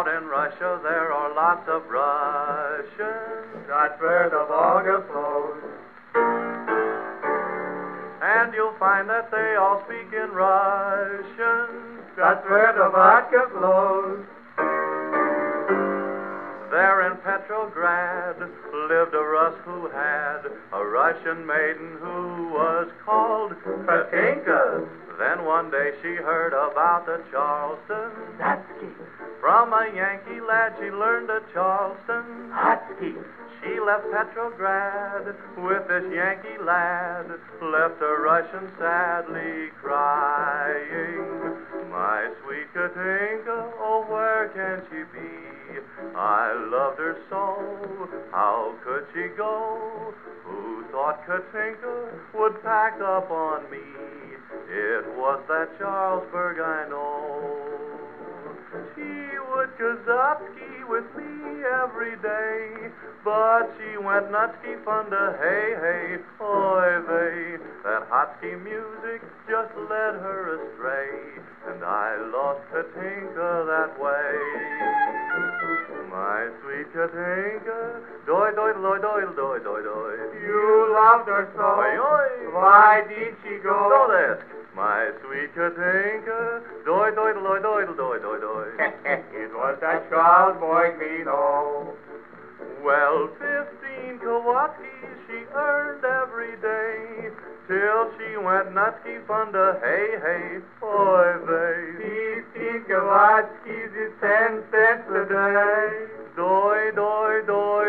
out in Russia, there are lots of Russians. That's where the Volga flows. And you'll find that they all speak in Russian. That's where the vodka flows. There in Petrograd lived a Rus who had a Russian maiden who was called Katinka. Then one day she heard about the Charleston. Zatsky. From a Yankee lad she learned a Charleston. Hotsky. She left Petrograd with this Yankee lad, left a Russian sadly crying. My sweet Katinka, oh where can she be? I loved her so, how could she go? Who thought Katinka would pack up on me? It was that Charleston I know. She would Kazatsky with me every day, but she went nutsky funda, hey, hey, oy vey. That hotsky music just led her astray, and I lost Katinka that way. My sweet Katinka, doy doy doy doy doy doy doy. You loved her so. Oi, oi. Why did she go? Don't ask. My sweet Katinka, doy doy doy doy doy doy doy. it was that child boy Gino. Well, fifteen kawatki she earned every day till she went nutsky funder, hey, hey, boy, they. Pete, Pete, Gavatsky, 10 cents a day. Doi, doi, doi.